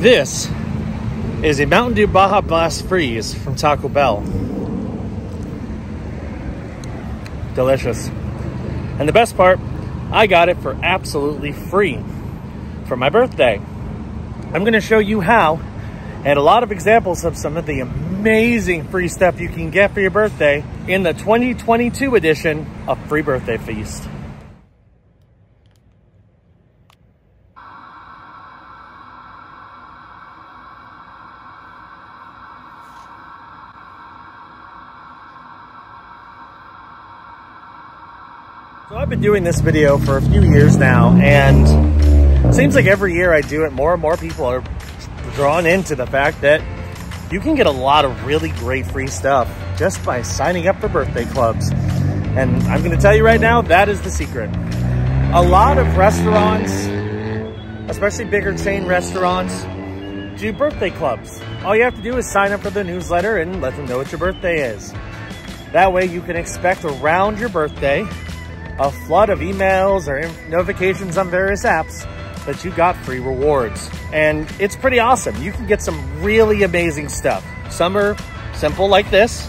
This is a Mountain Dew Baja Blast Freeze from Taco Bell. Delicious. And the best part, I got it for absolutely free for my birthday. I'm going to show you how and a lot of examples of some of the amazing free stuff you can get for your birthday in the 2022 edition of Free Birthday Feast. So I've been doing this video for a few years now and seems like every year I do it, more and more people are drawn into the fact that you can get a lot of really great free stuff just by signing up for birthday clubs. And I'm gonna tell you right now, that is the secret. A lot of restaurants, especially bigger chain restaurants, do birthday clubs. All you have to do is sign up for the newsletter and let them know what your birthday is. That way you can expect around your birthday a flood of emails or notifications on various apps that you got free rewards. And it's pretty awesome. You can get some really amazing stuff. Some are simple like this.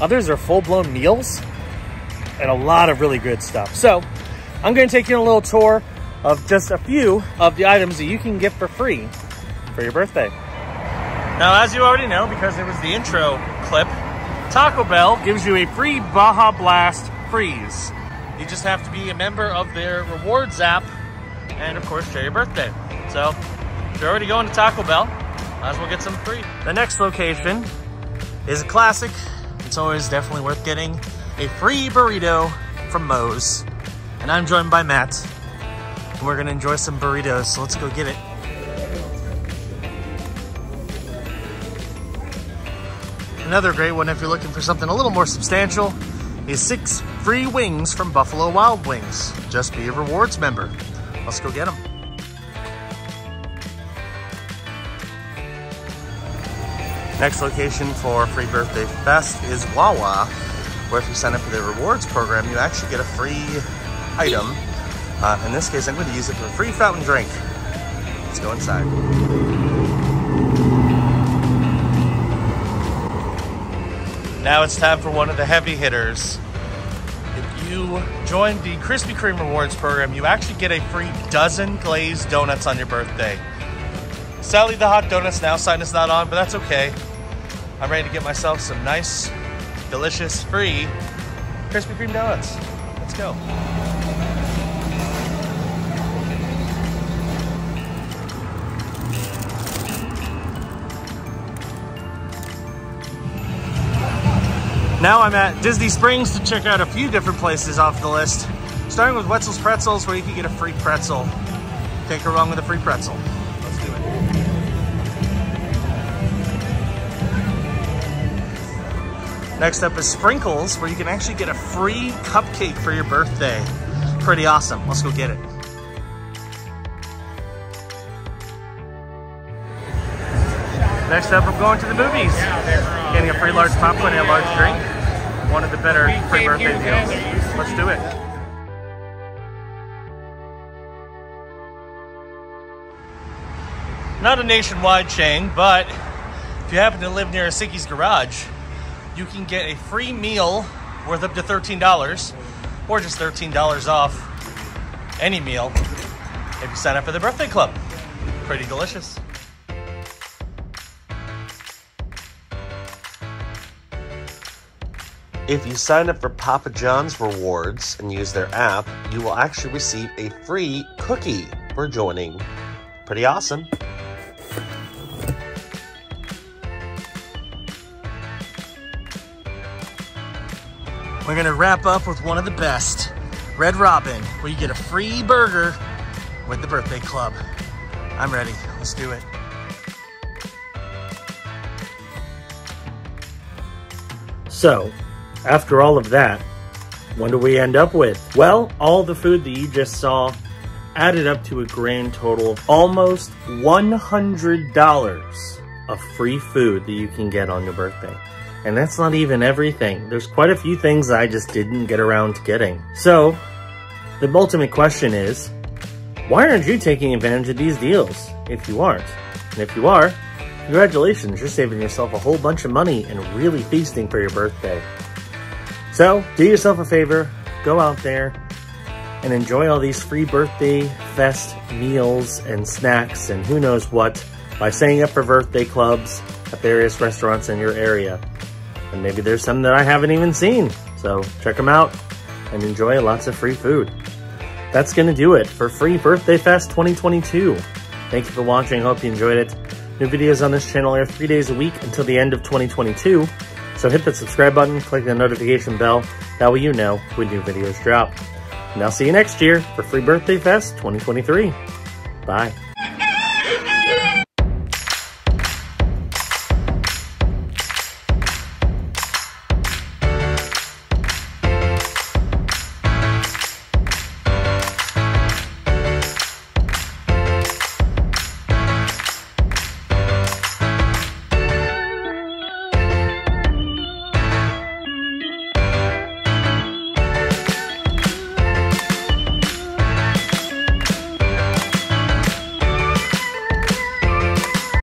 Others are full-blown meals and a lot of really good stuff. So I'm gonna take you on a little tour of just a few of the items that you can get for free for your birthday. Now, as you already know, because it was the intro clip, Taco Bell gives you a free Baja Blast freeze. You just have to be a member of their rewards app and of course share your birthday. So if you're already going to Taco Bell, might as well get some free. The next location is a classic. It's always definitely worth getting a free burrito from Moe's. And I'm joined by Matt. And we're gonna enjoy some burritos, so let's go get it. Another great one if you're looking for something a little more substantial is six free wings from Buffalo Wild Wings. Just be a rewards member. Let's go get them. Next location for Free Birthday Fest is Wawa, where if you sign up for their rewards program, you actually get a free item. Uh, in this case, I'm going to use it for a free fountain drink. Let's go inside. Now it's time for one of the heavy hitters. You join the Krispy Kreme Rewards program, you actually get a free dozen glazed donuts on your birthday. Sadly, the hot donuts now sign is not on, but that's okay. I'm ready to get myself some nice, delicious, free Krispy Kreme donuts. Let's go. Now I'm at Disney Springs to check out a few different places off the list. Starting with Wetzel's Pretzels, where you can get a free pretzel. Can't go wrong with a free pretzel. Let's do it. Next up is Sprinkles, where you can actually get a free cupcake for your birthday. Pretty awesome. Let's go get it. Next up, I'm going to the movies. Getting a free large popcorn and a large drink. One of the better free birthday deals. Let's do it. Not a nationwide chain, but if you happen to live near a Sicky's Garage, you can get a free meal worth up to $13 or just $13 off any meal if you sign up for the birthday club. Pretty delicious. If you sign up for Papa John's rewards and use their app, you will actually receive a free cookie for joining. Pretty awesome. We're gonna wrap up with one of the best, Red Robin, where you get a free burger with the birthday club. I'm ready, let's do it. So, after all of that, what do we end up with? Well, all the food that you just saw added up to a grand total of almost $100 of free food that you can get on your birthday. And that's not even everything. There's quite a few things I just didn't get around to getting. So, the ultimate question is, why aren't you taking advantage of these deals if you aren't? And if you are, congratulations, you're saving yourself a whole bunch of money and really feasting for your birthday. So, do yourself a favor, go out there and enjoy all these free birthday fest meals and snacks and who knows what by signing up for birthday clubs at various restaurants in your area. And maybe there's some that I haven't even seen. So check them out and enjoy lots of free food. That's going to do it for Free Birthday Fest 2022. Thank you for watching. Hope you enjoyed it. New videos on this channel air three days a week until the end of 2022. So hit that subscribe button, click the notification bell. That way you know when new videos drop. And I'll see you next year for Free Birthday Fest 2023. Bye.